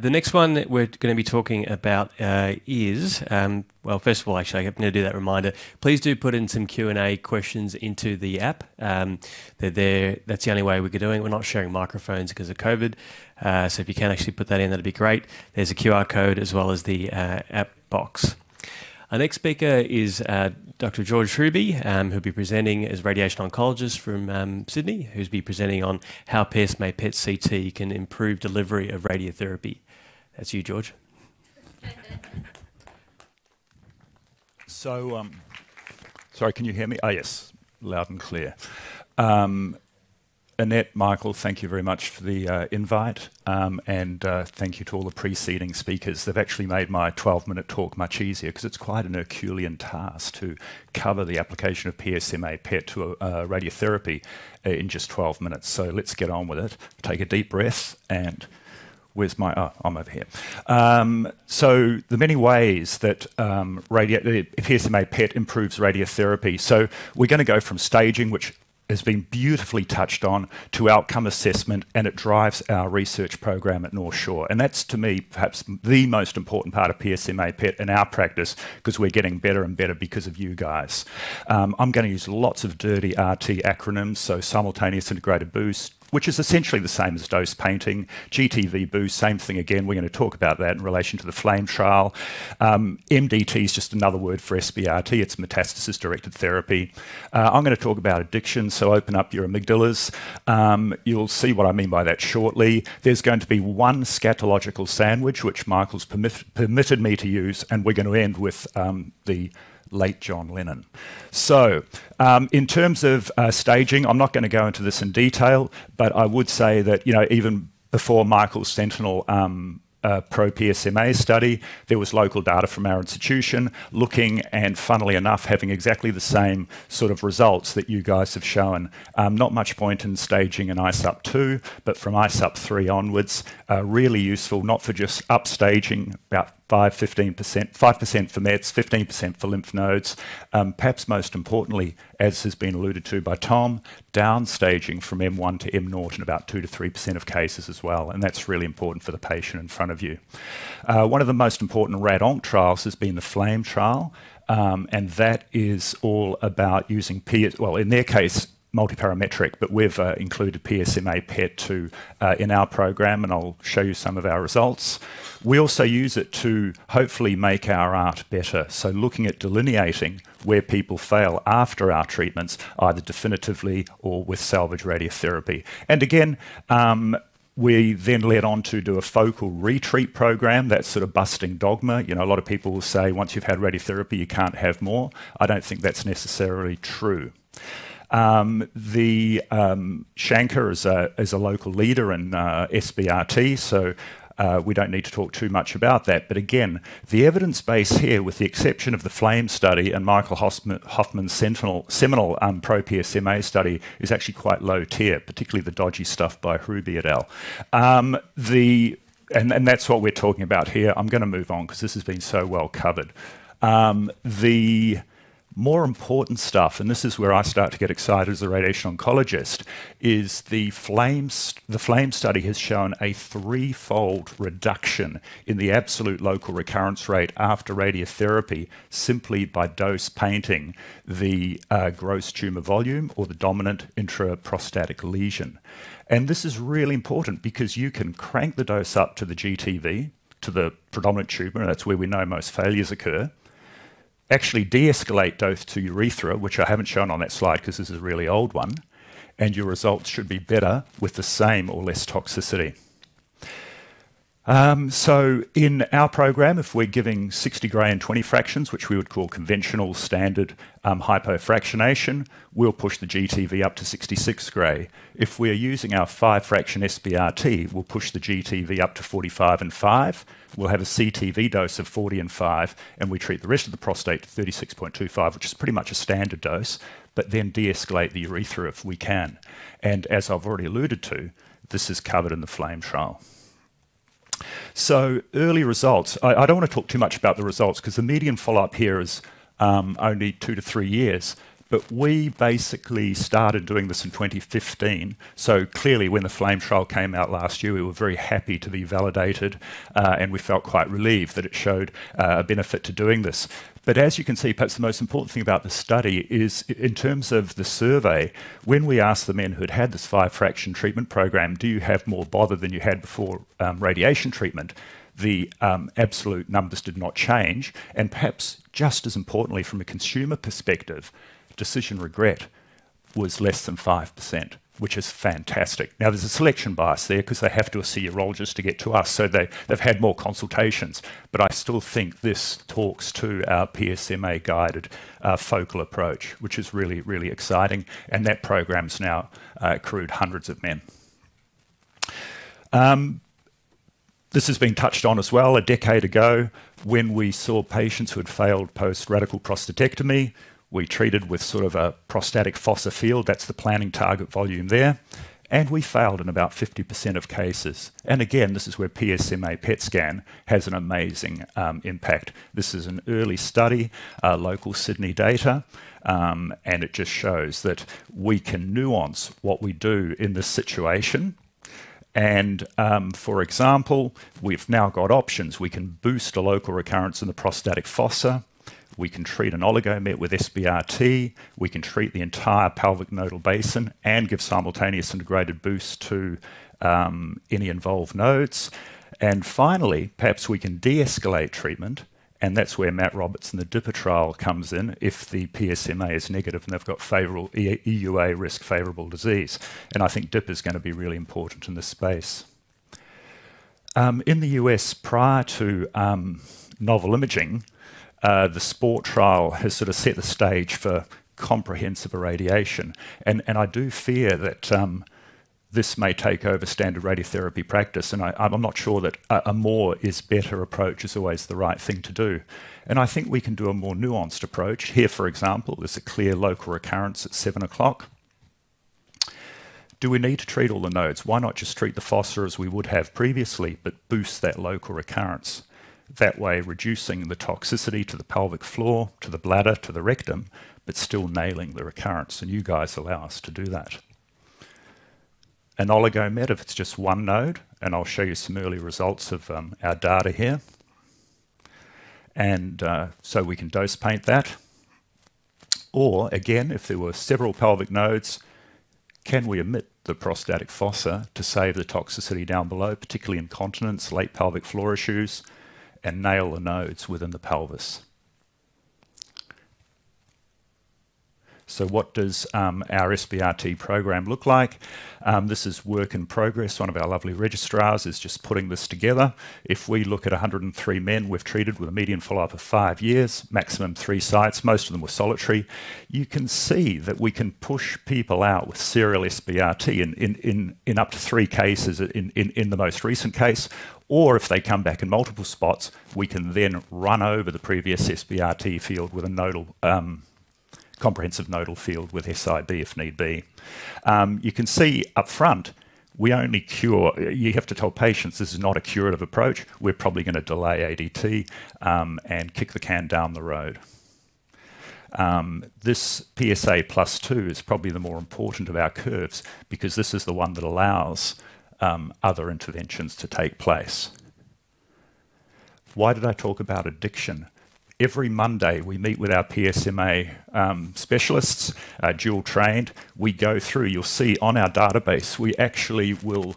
the next one that we're going to be talking about uh, is, um, well, first of all, actually, I'm going to do that reminder. Please do put in some Q and A questions into the app. Um, they're there. That's the only way we are doing it. We're not sharing microphones because of COVID. Uh, so if you can actually put that in, that'd be great. There's a QR code as well as the uh, app box. Our next speaker is uh, Dr. George Hruby, um, who'll be presenting as radiation oncologist from um, Sydney, who's be presenting on how PSMA PET CT can improve delivery of radiotherapy. That's you, George. so, um, sorry, can you hear me? Ah, yes, loud and clear. Um, Annette, Michael, thank you very much for the uh, invite, um, and uh, thank you to all the preceding speakers. They've actually made my 12-minute talk much easier because it's quite an Herculean task to cover the application of PSMA PET to radiotherapy uh, in just 12 minutes. So let's get on with it. Take a deep breath and where's my oh i'm over here um, so the many ways that um, radio, psma pet improves radiotherapy so we're going to go from staging which has been beautifully touched on to outcome assessment, and it drives our research program at North Shore. And that's, to me, perhaps the most important part of PSMA PET in our practice because we're getting better and better because of you guys. Um, I'm going to use lots of dirty RT acronyms, so simultaneous integrated boost, which is essentially the same as dose painting. GTV boost, same thing again. We're going to talk about that in relation to the flame trial. Um, MDT is just another word for SBRT. It's metastasis directed therapy. Uh, I'm going to talk about addiction, so open up your amygdalas. Um, you'll see what I mean by that shortly. There's going to be one scatological sandwich, which Michael's permit permitted me to use, and we're going to end with um, the late John Lennon. So, um, in terms of uh, staging, I'm not going to go into this in detail, but I would say that you know even before Michael's Sentinel um, uh, pro PSMA study. There was local data from our institution looking and, funnily enough, having exactly the same sort of results that you guys have shown. Um, not much point in staging an ISUP 2, but from ISUP 3 onwards, uh, really useful, not for just upstaging about 5, 15%, 5% for METs, 15% for lymph nodes. Um, perhaps most importantly, as has been alluded to by Tom, downstaging from M1 to M0 in about 2 to 3% of cases as well. And that's really important for the patient in front of you. Uh, one of the most important RAD-ONC trials has been the FLAME trial. Um, and that is all about using P, well, in their case, multiparametric, but we've uh, included PSMA PET to, uh, in our program, and I'll show you some of our results. We also use it to hopefully make our art better. So looking at delineating where people fail after our treatments, either definitively or with salvage radiotherapy. And again, um, we then led on to do a focal retreat program. That's sort of busting dogma. You know, a lot of people will say once you've had radiotherapy, you can't have more. I don't think that's necessarily true. Um, the um, Shankar is a, is a local leader in uh, SBRT, so uh, we don't need to talk too much about that. But again, the evidence base here, with the exception of the FLAME study and Michael Hofman's seminal, seminal um, pro-PSMA study, is actually quite low tier, particularly the dodgy stuff by Hruby et al. Um, the, and, and, that's what we're talking about here. I'm going to move on because this has been so well covered. Um, the more important stuff, and this is where I start to get excited as a radiation oncologist, is the flame, the flame study has shown a threefold reduction in the absolute local recurrence rate after radiotherapy simply by dose painting the uh, gross tumour volume or the dominant intraprostatic lesion. And this is really important because you can crank the dose up to the GTV, to the predominant tumour, and that's where we know most failures occur actually de-escalate dose to urethra, which I haven't shown on that slide because this is a really old one, and your results should be better with the same or less toxicity. Um, so in our program, if we're giving 60 gray and 20 fractions, which we would call conventional standard um, hypofractionation, we'll push the GTV up to 66 gray. If we're using our 5 fraction SBRT, we'll push the GTV up to 45 and 5. We'll have a CTV dose of 40 and 5, and we treat the rest of the prostate to 36.25, which is pretty much a standard dose, but then de-escalate the urethra if we can. And as I've already alluded to, this is covered in the FLAME trial. So early results, I, I, don't want to talk too much about the results because the median follow-up here is um, only two to three years. But we basically started doing this in 2015. So clearly, when the flame trial came out last year, we were very happy to be validated, uh, and we felt quite relieved that it showed uh, a benefit to doing this. But as you can see, perhaps the most important thing about the study is in terms of the survey, when we asked the men who had had this five fraction treatment program, do you have more bother than you had before um, radiation treatment? The um, absolute numbers did not change. And perhaps just as importantly, from a consumer perspective, decision regret was less than 5% which is fantastic. Now, there's a selection bias there because they have to see a urologist to get to us, so they, they've had more consultations. But I still think this talks to our PSMA guided uh, focal approach, which is really, really exciting. And that program's now uh, accrued hundreds of men. Um, this has been touched on as well a decade ago when we saw patients who had failed post radical prostatectomy we treated with sort of a prostatic fossa field, that's the planning target volume there, and we failed in about 50% of cases. And again, this is where PSMA PET scan has an amazing um, impact. This is an early study, uh, local Sydney data, um, and it just shows that we can nuance what we do in this situation and um, for example, we've now got options. We can boost a local recurrence in the prostatic fossa. We can treat an oligomet with SBRT. We can treat the entire pelvic nodal basin and give simultaneous integrated boost to um, any involved nodes. And finally, perhaps we can de escalate treatment. And that's where Matt Roberts and the DIPA trial comes in if the PSMA is negative and they've got favorable EUA risk favorable disease. And I think DIPA is going to be really important in this space. Um, in the US, prior to um, novel imaging, uh, the SPPORT trial has sort of set the stage for comprehensive irradiation. And, and I do fear that um, this may take over standard radiotherapy practice. And I, am not sure that a, a, more is better approach is always the right thing to do. And I think we can do a more nuanced approach. Here, for example, there's a clear local recurrence at 7 o'clock. Do we need to treat all the nodes? Why not just treat the fossa as we would have previously, but boost that local recurrence? That way reducing the toxicity to the pelvic floor, to the bladder, to the rectum, but still nailing the recurrence. And you guys allow us to do that. An oligomet, if it's just one node, and I'll show you some early results of um, our data here. And uh, so we can dose paint that. Or again, if there were several pelvic nodes, can we omit the prostatic fossa to save the toxicity down below, particularly incontinence, late pelvic floor issues, and nail the nodes within the pelvis. So what does um, our SBRT program look like? Um, this is work in progress. One of our lovely registrars is just putting this together. If we look at 103 men we've treated with a median follow-up of five years, maximum three sites, most of them were solitary, you can see that we can push people out with serial SBRT in, in, in, in up to three cases in, in, in the most recent case, or if they come back in multiple spots, we can then run over the previous SBRT field with a nodal um, comprehensive nodal field with SIB if need be. Um, you can see up front, we only cure, you have to tell patients this is not a curative approach. We're probably going to delay ADT um, and kick the can down the road. Um, this PSA plus two is probably the more important of our curves because this is the one that allows um, other interventions to take place. Why did I talk about addiction? Every Monday, we meet with our PSMA um, specialists, uh, dual trained. We go through, you'll see on our database, we actually will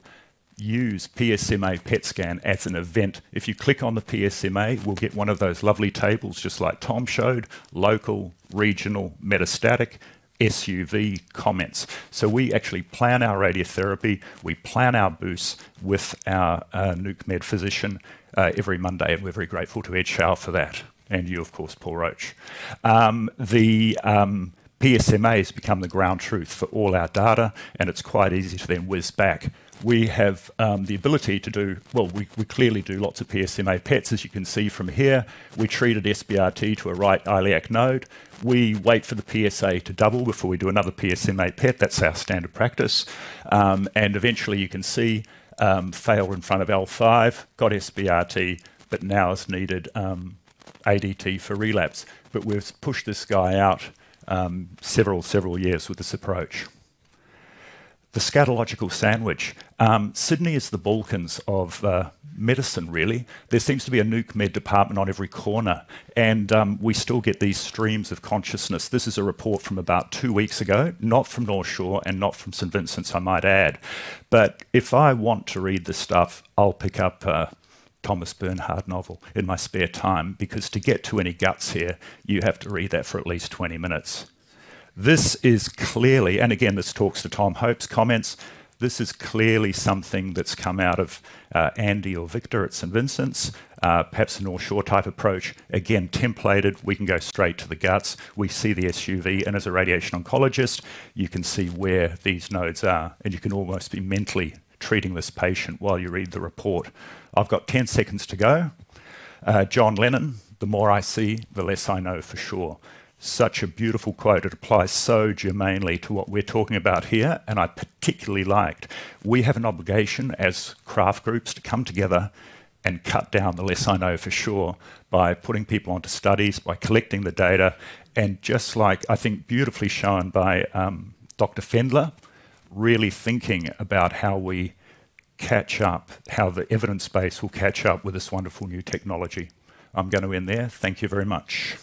use PSMA PET scan as an event. If you click on the PSMA, we'll get one of those lovely tables, just like Tom showed local, regional, metastatic, SUV comments. So we actually plan our radiotherapy, we plan our boosts with our uh, nuke med physician uh, every Monday, and we're very grateful to Ed Hsiao for that, and you, of course, Paul Roach. Um, the um, PSMA has become the ground truth for all our data, and it's quite easy to then whiz back we have um, the ability to do, well, we, we, clearly do lots of PSMA PETs, as you can see from here. We treated SBRT to a right iliac node. We wait for the PSA to double before we do another PSMA PET. That's our standard practice. Um, and eventually you can see um, fail in front of L5, got SBRT, but now is needed um, ADT for relapse. But we've pushed this guy out um, several, several years with this approach. The scatological sandwich. Um, Sydney is the Balkans of uh, medicine, really. There seems to be a nuke med department on every corner, and um, we still get these streams of consciousness. This is a report from about two weeks ago, not from North Shore and not from St Vincent's, I might add. But if I want to read this stuff, I'll pick up a Thomas Bernhard novel in my spare time, because to get to any guts here, you have to read that for at least 20 minutes. This is clearly, and again, this talks to Tom Hope's comments, this is clearly something that's come out of uh, Andy or Victor at St Vincent's, uh, perhaps a North Shore type approach. Again, templated, we can go straight to the guts. We see the SUV, and as a radiation oncologist, you can see where these nodes are, and you can almost be mentally treating this patient while you read the report. I've got 10 seconds to go. Uh, John Lennon, the more I see, the less I know for sure such a beautiful quote. It applies so germanely to what we're talking about here, and I particularly liked. We have an obligation as craft groups to come together and cut down the less I know for sure by putting people onto studies, by collecting the data, and just like I think beautifully shown by um, Dr. Fendler, really thinking about how we catch up, how the evidence base will catch up with this wonderful new technology. I'm going to end there. Thank you very much.